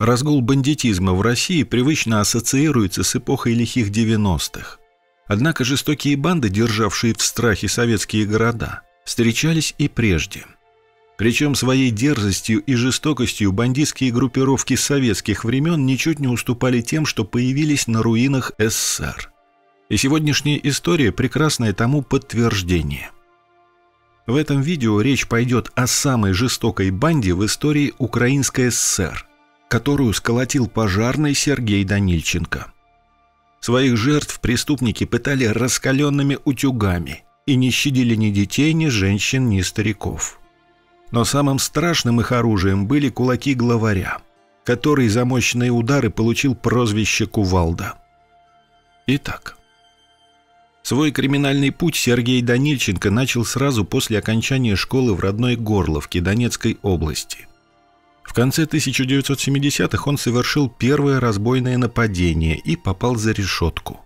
Разгул бандитизма в России привычно ассоциируется с эпохой лихих 90-х. Однако жестокие банды, державшие в страхе советские города, встречались и прежде. Причем своей дерзостью и жестокостью бандитские группировки советских времен ничуть не уступали тем, что появились на руинах СССР. И сегодняшняя история – прекрасное тому подтверждение. В этом видео речь пойдет о самой жестокой банде в истории Украинской ССР, которую сколотил пожарный Сергей Данильченко. Своих жертв преступники пытали раскаленными утюгами и не щадили ни детей, ни женщин, ни стариков. Но самым страшным их оружием были кулаки главаря, который за мощные удары получил прозвище Кувалда. Итак, свой криминальный путь Сергей Данильченко начал сразу после окончания школы в родной Горловке Донецкой области – в конце 1970-х он совершил первое разбойное нападение и попал за решетку.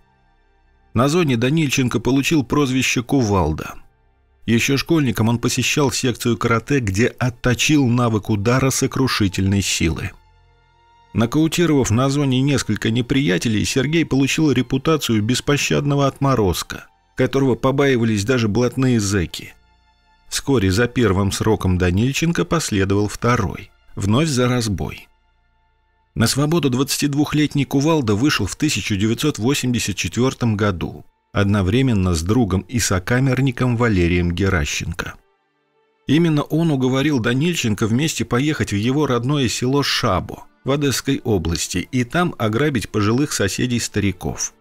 На зоне Данильченко получил прозвище Кувалда. Еще школьником он посещал секцию карате, где отточил навык удара сокрушительной силы. Нокаутировав на зоне несколько неприятелей, Сергей получил репутацию беспощадного отморозка, которого побаивались даже блатные зэки. Вскоре за первым сроком Данильченко последовал второй – Вновь за разбой. На свободу 22-летний Кувалда вышел в 1984 году, одновременно с другом и сокамерником Валерием Геращенко. Именно он уговорил Данильченко вместе поехать в его родное село Шабо в Одесской области и там ограбить пожилых соседей-стариков.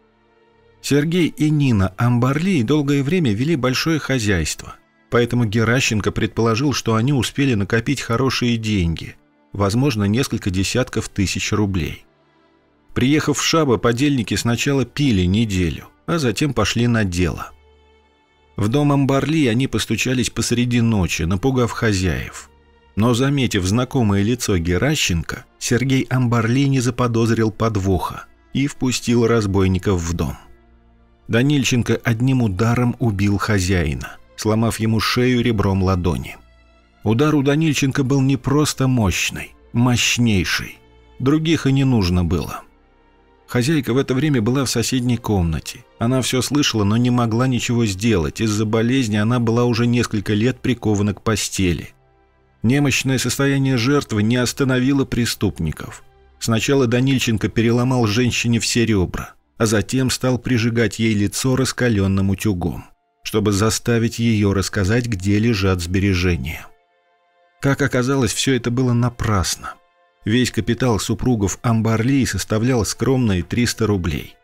Сергей и Нина Амбарли долгое время вели большое хозяйство, поэтому Геращенко предположил, что они успели накопить хорошие деньги – возможно, несколько десятков тысяч рублей. Приехав в Шаба, подельники сначала пили неделю, а затем пошли на дело. В дом Амбарли они постучались посреди ночи, напугав хозяев. Но, заметив знакомое лицо Геращенко, Сергей Амбарли не заподозрил подвоха и впустил разбойников в дом. Данильченко одним ударом убил хозяина, сломав ему шею ребром ладони. Удар у Данильченко был не просто мощный, мощнейший. Других и не нужно было. Хозяйка в это время была в соседней комнате. Она все слышала, но не могла ничего сделать. Из-за болезни она была уже несколько лет прикована к постели. Немощное состояние жертвы не остановило преступников. Сначала Данильченко переломал женщине все ребра, а затем стал прижигать ей лицо раскаленным утюгом, чтобы заставить ее рассказать, где лежат сбережения. Как оказалось, все это было напрасно. Весь капитал супругов Амбарли составлял скромные 300 рублей.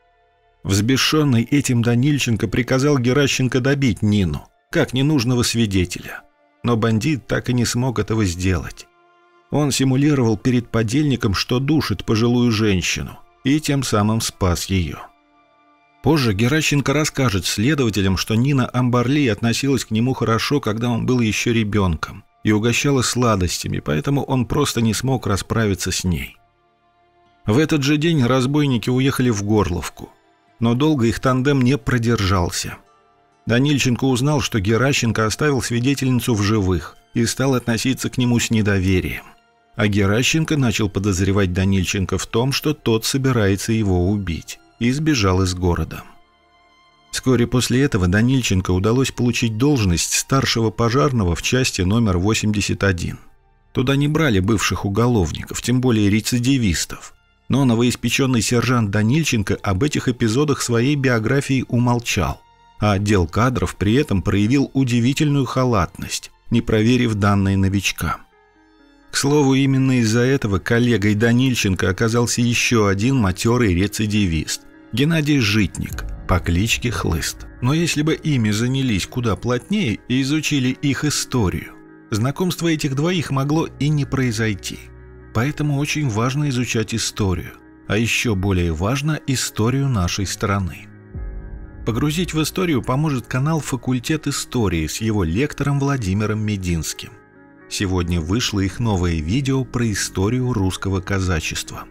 Взбешенный этим Данильченко приказал Геращенко добить Нину, как ненужного свидетеля. Но бандит так и не смог этого сделать. Он симулировал перед подельником, что душит пожилую женщину, и тем самым спас ее. Позже Геращенко расскажет следователям, что Нина Амбарли относилась к нему хорошо, когда он был еще ребенком и угощала сладостями, поэтому он просто не смог расправиться с ней. В этот же день разбойники уехали в Горловку, но долго их тандем не продержался. Данильченко узнал, что Геращенко оставил свидетельницу в живых и стал относиться к нему с недоверием. А Геращенко начал подозревать Данильченко в том, что тот собирается его убить, и сбежал из города. Вскоре после этого Данильченко удалось получить должность старшего пожарного в части номер 81. Туда не брали бывших уголовников, тем более рецидивистов. Но новоиспеченный сержант Данильченко об этих эпизодах своей биографии умолчал, а отдел кадров при этом проявил удивительную халатность, не проверив данные новичка. К слову, именно из-за этого коллегой Данильченко оказался еще один матерый рецидивист – Геннадий Житник – по кличке Хлыст. Но если бы ими занялись куда плотнее и изучили их историю, знакомство этих двоих могло и не произойти. Поэтому очень важно изучать историю, а еще более важно историю нашей страны. Погрузить в историю поможет канал «Факультет истории» с его лектором Владимиром Мединским. Сегодня вышло их новое видео про историю русского казачества.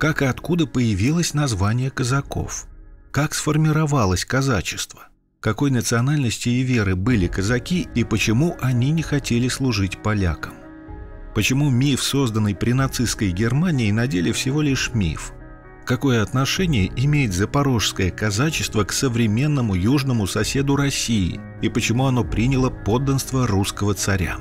Как и откуда появилось название казаков – как сформировалось казачество? Какой национальности и веры были казаки и почему они не хотели служить полякам? почему миф, созданный при нацистской Германии, на деле всего лишь миф. Какое отношение имеет запорожское казачество к современному южному соседу России и почему оно приняло подданство русского царя?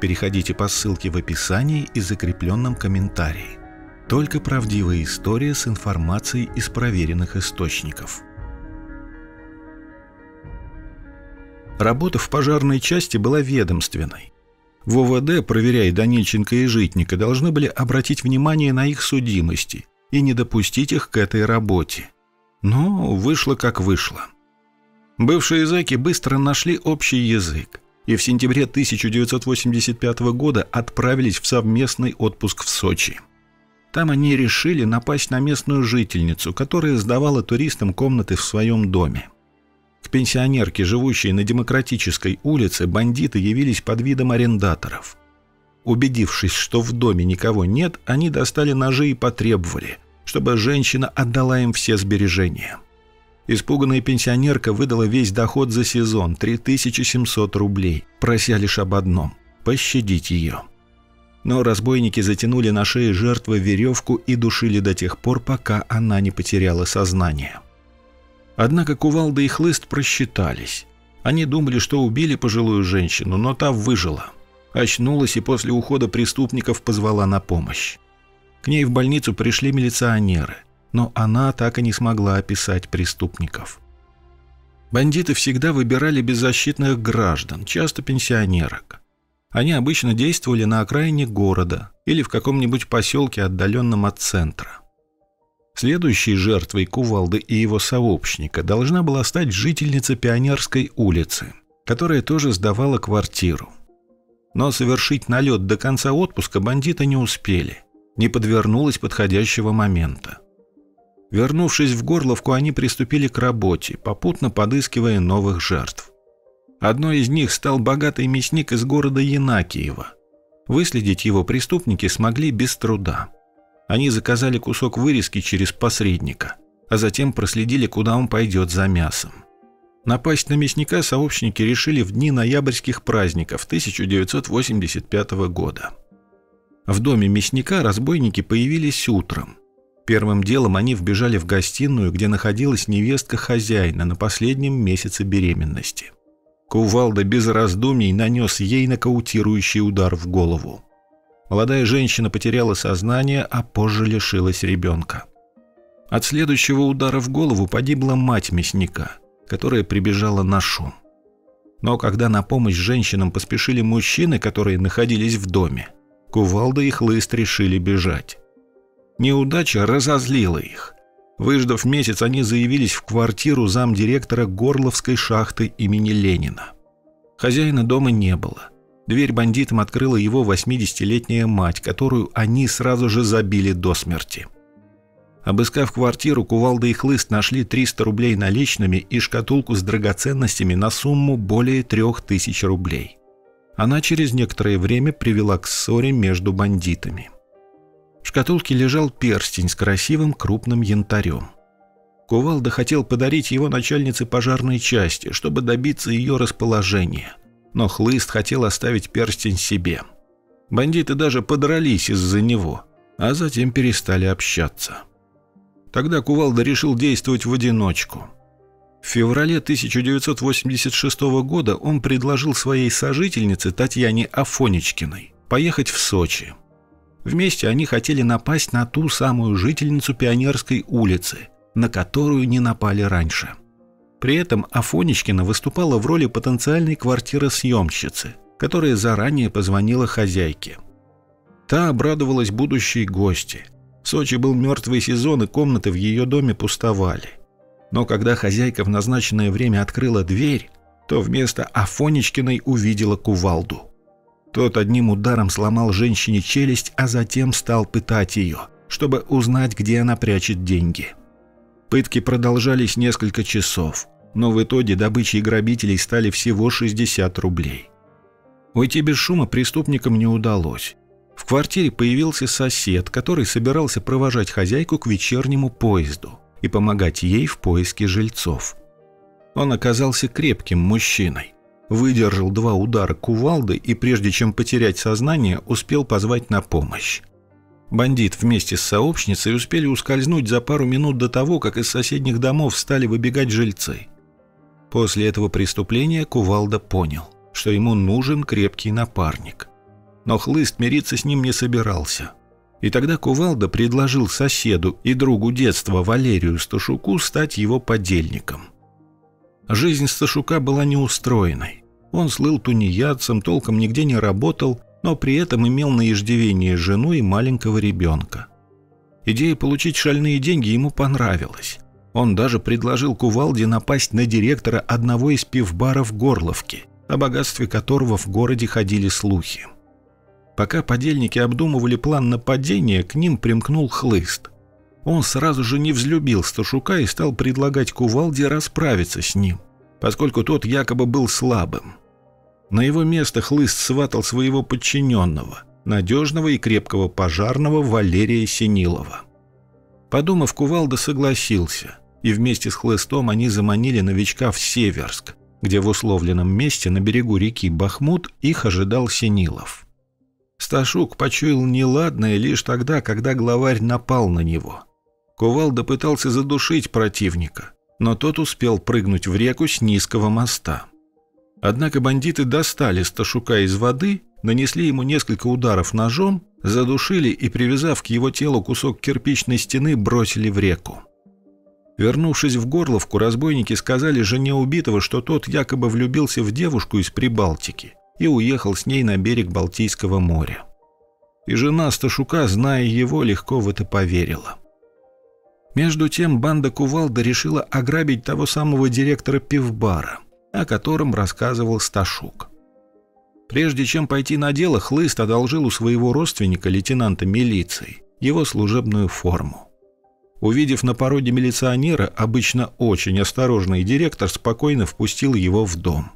Переходите по ссылке в описании и закрепленном комментарии. Только правдивая история с информацией из проверенных источников. Работа в пожарной части была ведомственной. В ОВД, проверяя Данильченко и Житника, должны были обратить внимание на их судимости и не допустить их к этой работе. Но вышло как вышло. Бывшие зэки быстро нашли общий язык и в сентябре 1985 года отправились в совместный отпуск в Сочи. Там они решили напасть на местную жительницу, которая сдавала туристам комнаты в своем доме. К пенсионерке, живущей на Демократической улице, бандиты явились под видом арендаторов. Убедившись, что в доме никого нет, они достали ножи и потребовали, чтобы женщина отдала им все сбережения. Испуганная пенсионерка выдала весь доход за сезон – 3700 рублей, прося лишь об одном – пощадить ее. Но разбойники затянули на шее жертвы веревку и душили до тех пор, пока она не потеряла сознание. Однако кувалда и хлыст просчитались. Они думали, что убили пожилую женщину, но та выжила. Очнулась и после ухода преступников позвала на помощь. К ней в больницу пришли милиционеры, но она так и не смогла описать преступников. Бандиты всегда выбирали беззащитных граждан, часто пенсионерок. Они обычно действовали на окраине города или в каком-нибудь поселке, отдаленном от центра. Следующей жертвой Кувалды и его сообщника должна была стать жительница Пионерской улицы, которая тоже сдавала квартиру. Но совершить налет до конца отпуска бандиты не успели, не подвернулось подходящего момента. Вернувшись в Горловку, они приступили к работе, попутно подыскивая новых жертв. Одной из них стал богатый мясник из города Янакиева. Выследить его преступники смогли без труда. Они заказали кусок вырезки через посредника, а затем проследили, куда он пойдет за мясом. Напасть на мясника сообщники решили в дни ноябрьских праздников 1985 года. В доме мясника разбойники появились утром. Первым делом они вбежали в гостиную, где находилась невестка хозяина на последнем месяце беременности. Кувалда без раздумий нанес ей нокаутирующий удар в голову. Молодая женщина потеряла сознание, а позже лишилась ребенка. От следующего удара в голову погибла мать мясника, которая прибежала на шум. Но когда на помощь женщинам поспешили мужчины, которые находились в доме, Кувалда и Хлыст решили бежать. Неудача разозлила их. Выждав месяц, они заявились в квартиру замдиректора Горловской шахты имени Ленина. Хозяина дома не было – Дверь бандитам открыла его 80-летняя мать, которую они сразу же забили до смерти. Обыскав квартиру, Кувалда и Хлыст нашли 300 рублей наличными и шкатулку с драгоценностями на сумму более 3000 рублей. Она через некоторое время привела к ссоре между бандитами. В шкатулке лежал перстень с красивым крупным янтарем. Кувалда хотел подарить его начальнице пожарной части, чтобы добиться ее расположения – но Хлыст хотел оставить перстень себе. Бандиты даже подрались из-за него, а затем перестали общаться. Тогда Кувалда решил действовать в одиночку. В феврале 1986 года он предложил своей сожительнице Татьяне Афонечкиной поехать в Сочи. Вместе они хотели напасть на ту самую жительницу Пионерской улицы, на которую не напали раньше – при этом Афонечкина выступала в роли потенциальной квартиросъемщицы, которая заранее позвонила хозяйке. Та обрадовалась будущей гости. В Сочи был мертвый сезон, и комнаты в ее доме пустовали. Но когда хозяйка в назначенное время открыла дверь, то вместо Афонечкиной увидела кувалду. Тот одним ударом сломал женщине челюсть, а затем стал пытать ее, чтобы узнать, где она прячет деньги. Пытки продолжались несколько часов, но в итоге добычей грабителей стали всего 60 рублей. Уйти без шума преступникам не удалось. В квартире появился сосед, который собирался провожать хозяйку к вечернему поезду и помогать ей в поиске жильцов. Он оказался крепким мужчиной. Выдержал два удара кувалды и прежде чем потерять сознание, успел позвать на помощь. Бандит вместе с сообщницей успели ускользнуть за пару минут до того, как из соседних домов стали выбегать жильцы. После этого преступления Кувалда понял, что ему нужен крепкий напарник. Но Хлыст мириться с ним не собирался. И тогда Кувалда предложил соседу и другу детства Валерию Сташуку стать его подельником. Жизнь Сташука была неустроенной. Он слыл тунеядцем, толком нигде не работал, но при этом имел на иждивение жену и маленького ребенка. Идея получить шальные деньги ему понравилась. Он даже предложил Кувалде напасть на директора одного из пивбаров Горловки, о богатстве которого в городе ходили слухи. Пока подельники обдумывали план нападения, к ним примкнул хлыст. Он сразу же не взлюбил Сташука и стал предлагать Кувалде расправиться с ним, поскольку тот якобы был слабым. На его место хлыст сватал своего подчиненного, надежного и крепкого пожарного Валерия Синилова. Подумав, Кувалда согласился, и вместе с хлыстом они заманили новичка в Северск, где в условленном месте на берегу реки Бахмут их ожидал Синилов. Сташук почуял неладное лишь тогда, когда главарь напал на него. Кувалда пытался задушить противника, но тот успел прыгнуть в реку с низкого моста. Однако бандиты достали Сташука из воды, нанесли ему несколько ударов ножом, задушили и, привязав к его телу кусок кирпичной стены, бросили в реку. Вернувшись в Горловку, разбойники сказали жене убитого, что тот якобы влюбился в девушку из Прибалтики и уехал с ней на берег Балтийского моря. И жена Сташука, зная его, легко в это поверила. Между тем банда Кувалда решила ограбить того самого директора пивбара, о котором рассказывал Сташук. Прежде чем пойти на дело, Хлыст одолжил у своего родственника, лейтенанта милиции, его служебную форму. Увидев на породе милиционера, обычно очень осторожный директор спокойно впустил его в дом.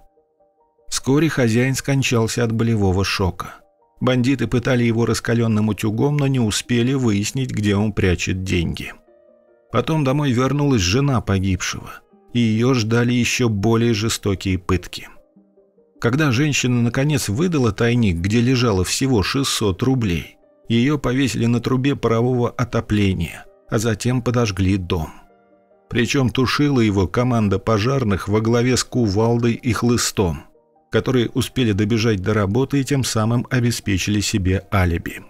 Вскоре хозяин скончался от болевого шока. Бандиты пытали его раскаленным утюгом, но не успели выяснить, где он прячет деньги. Потом домой вернулась жена погибшего, и ее ждали еще более жестокие пытки. Когда женщина наконец выдала тайник, где лежало всего 600 рублей, ее повесили на трубе парового отопления, а затем подожгли дом. Причем тушила его команда пожарных во главе с кувалдой и хлыстом – которые успели добежать до работы и тем самым обеспечили себе алиби.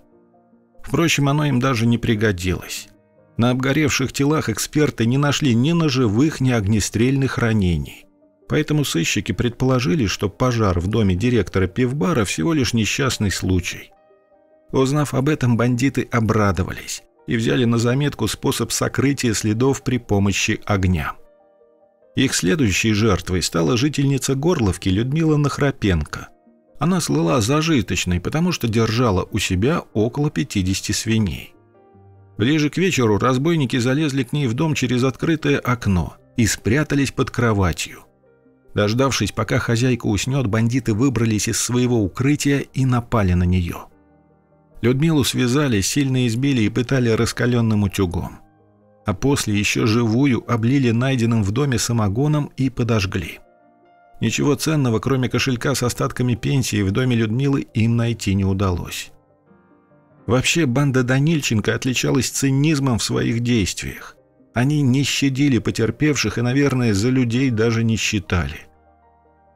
Впрочем, оно им даже не пригодилось. На обгоревших телах эксперты не нашли ни ножевых, ни огнестрельных ранений. Поэтому сыщики предположили, что пожар в доме директора пивбара всего лишь несчастный случай. Узнав об этом, бандиты обрадовались и взяли на заметку способ сокрытия следов при помощи огня. Их следующей жертвой стала жительница Горловки Людмила Нахрапенко. Она слыла зажиточной, потому что держала у себя около 50 свиней. Ближе к вечеру разбойники залезли к ней в дом через открытое окно и спрятались под кроватью. Дождавшись, пока хозяйка уснет, бандиты выбрались из своего укрытия и напали на нее. Людмилу связали, сильно избили и пытали раскаленным утюгом а после еще живую облили найденным в доме самогоном и подожгли. Ничего ценного, кроме кошелька с остатками пенсии, в доме Людмилы им найти не удалось. Вообще, банда Данильченко отличалась цинизмом в своих действиях. Они не щадили потерпевших и, наверное, за людей даже не считали.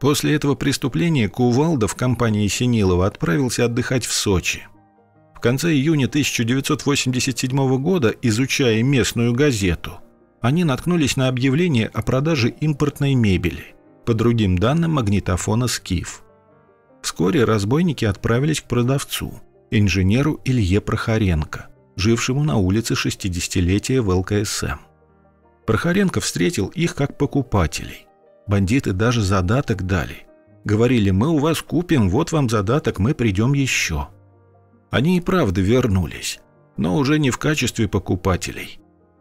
После этого преступления Кувалда в компании Синилова отправился отдыхать в Сочи – конце июня 1987 года, изучая местную газету, они наткнулись на объявление о продаже импортной мебели, по другим данным магнитофона «Скиф». Вскоре разбойники отправились к продавцу, инженеру Илье Прохоренко, жившему на улице 60-летия в ЛКСМ. Прохоренко встретил их как покупателей. Бандиты даже задаток дали. Говорили, мы у вас купим, вот вам задаток, мы придем еще. Они и правда вернулись, но уже не в качестве покупателей.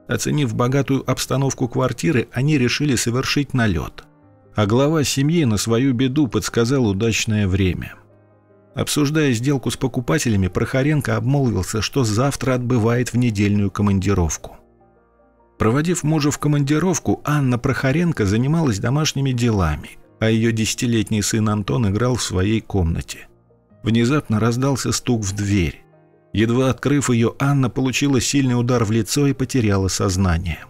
Оценив богатую обстановку квартиры, они решили совершить налет. А глава семьи на свою беду подсказал удачное время. Обсуждая сделку с покупателями, Прохоренко обмолвился, что завтра отбывает в недельную командировку. Проводив мужа в командировку, Анна Прохоренко занималась домашними делами, а ее десятилетний сын Антон играл в своей комнате. Внезапно раздался стук в дверь. Едва открыв ее, Анна получила сильный удар в лицо и потеряла сознание.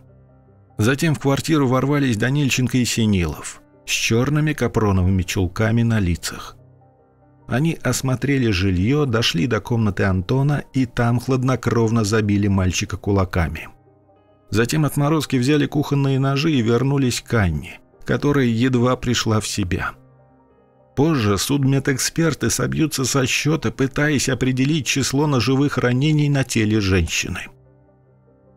Затем в квартиру ворвались Данильченко и Синилов с черными капроновыми чулками на лицах. Они осмотрели жилье, дошли до комнаты Антона и там хладнокровно забили мальчика кулаками. Затем отморозки взяли кухонные ножи и вернулись к Анне, которая едва пришла в себя. Позже судмедэксперты собьются со счета, пытаясь определить число ножевых ранений на теле женщины.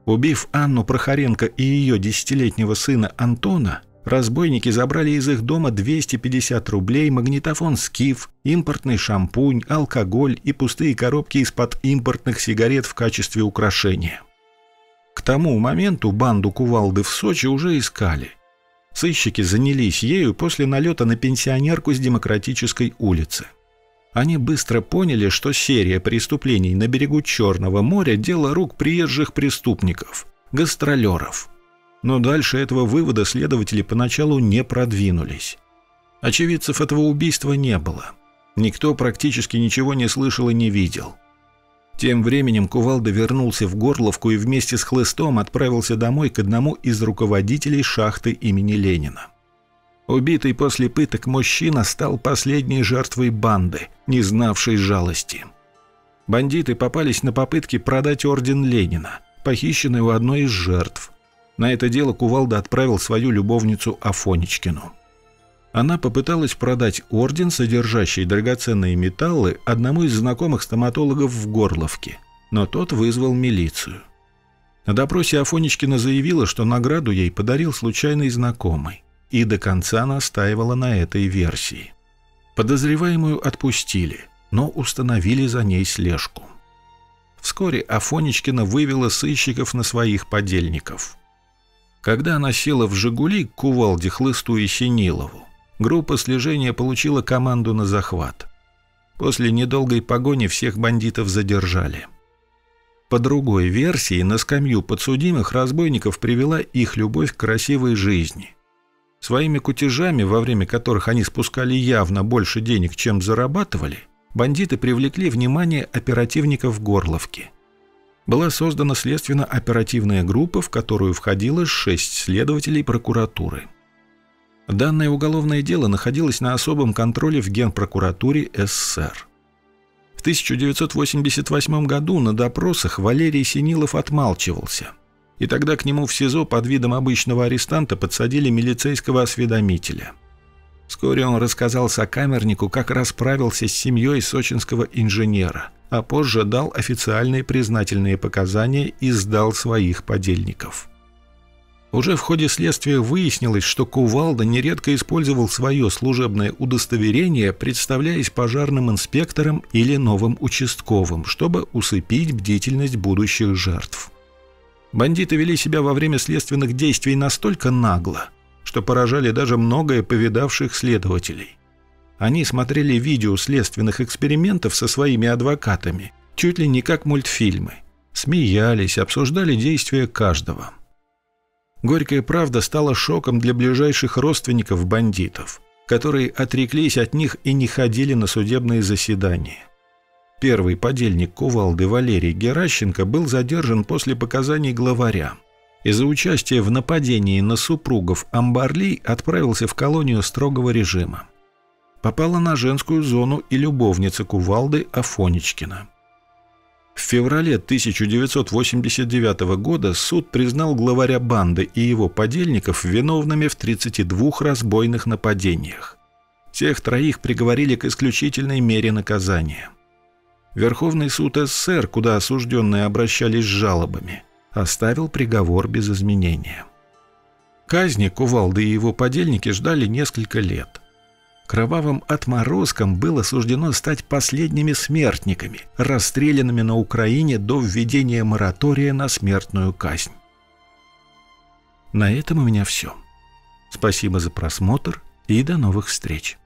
Убив Анну Прохоренко и ее десятилетнего сына Антона, разбойники забрали из их дома 250 рублей, магнитофон «Скиф», импортный шампунь, алкоголь и пустые коробки из-под импортных сигарет в качестве украшения. К тому моменту банду кувалды в Сочи уже искали. Сыщики занялись ею после налета на пенсионерку с Демократической улицы. Они быстро поняли, что серия преступлений на берегу Черного моря – дело рук приезжих преступников, гастролеров. Но дальше этого вывода следователи поначалу не продвинулись. Очевидцев этого убийства не было. Никто практически ничего не слышал и не видел. Тем временем Кувалда вернулся в Горловку и вместе с Хлыстом отправился домой к одному из руководителей шахты имени Ленина. Убитый после пыток мужчина стал последней жертвой банды, не знавшей жалости. Бандиты попались на попытки продать орден Ленина, похищенный у одной из жертв. На это дело Кувалда отправил свою любовницу Афонечкину. Она попыталась продать орден, содержащий драгоценные металлы, одному из знакомых стоматологов в Горловке, но тот вызвал милицию. На допросе Афонечкина заявила, что награду ей подарил случайный знакомый и до конца настаивала на этой версии. Подозреваемую отпустили, но установили за ней слежку. Вскоре Афонечкина вывела сыщиков на своих подельников. Когда она села в «Жигули» к Кувалде, Хлысту и Синилову, группа слежения получила команду на захват. После недолгой погони всех бандитов задержали. По другой версии, на скамью подсудимых разбойников привела их любовь к красивой жизни. Своими кутежами, во время которых они спускали явно больше денег, чем зарабатывали, бандиты привлекли внимание оперативников Горловки. Была создана следственно-оперативная группа, в которую входило шесть следователей прокуратуры. Данное уголовное дело находилось на особом контроле в Генпрокуратуре СССР. В 1988 году на допросах Валерий Синилов отмалчивался – и тогда к нему в СИЗО под видом обычного арестанта подсадили милицейского осведомителя. Вскоре он рассказал сокамернику, как расправился с семьей сочинского инженера, а позже дал официальные признательные показания и сдал своих подельников. Уже в ходе следствия выяснилось, что Кувалда нередко использовал свое служебное удостоверение, представляясь пожарным инспектором или новым участковым, чтобы усыпить бдительность будущих жертв. Бандиты вели себя во время следственных действий настолько нагло, что поражали даже многое повидавших следователей. Они смотрели видео следственных экспериментов со своими адвокатами, чуть ли не как мультфильмы. Смеялись, обсуждали действия каждого. Горькая правда стала шоком для ближайших родственников бандитов, которые отреклись от них и не ходили на судебные заседания. Первый подельник кувалды Валерий Геращенко был задержан после показаний главаря. Из-за участия в нападении на супругов Амбарли отправился в колонию строгого режима. Попала на женскую зону и любовница кувалды Афонечкина. В феврале 1989 года суд признал главаря банды и его подельников виновными в 32 разбойных нападениях. Всех троих приговорили к исключительной мере наказания. Верховный суд СССР, куда осужденные обращались с жалобами, оставил приговор без изменения. Казни Кувалды и его подельники ждали несколько лет. Кровавым отморозкам было суждено стать последними смертниками, расстрелянными на Украине до введения моратория на смертную казнь. На этом у меня все. Спасибо за просмотр и до новых встреч.